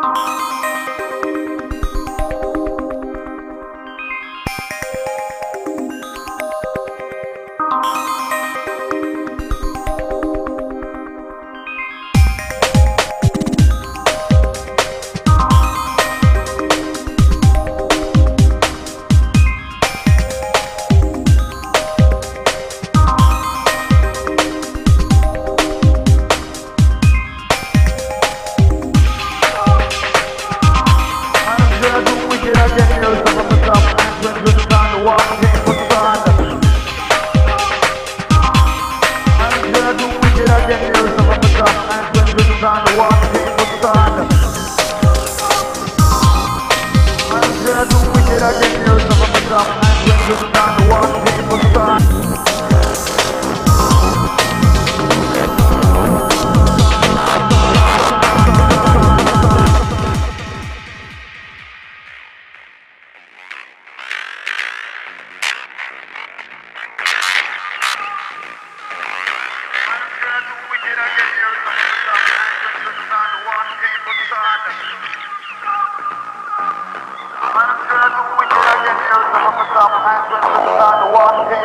Bye.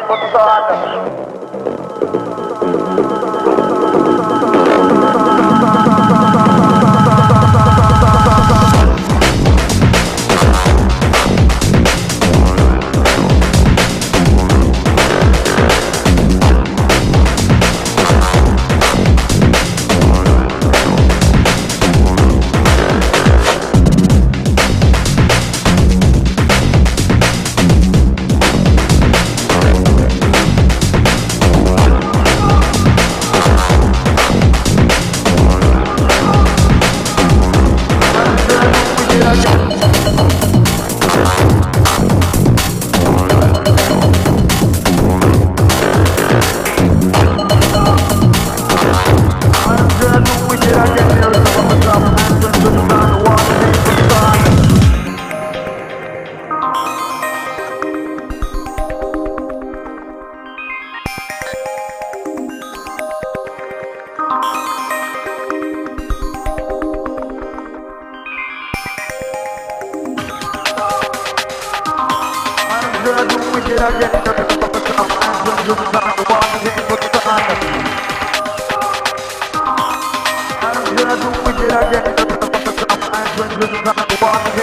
Put the side. girl, you wicked again. You not one thing but time. Again.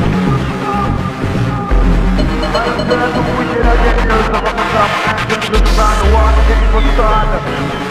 Under the moon, we get our days. I'm on top, just looking around the watch, game from the start.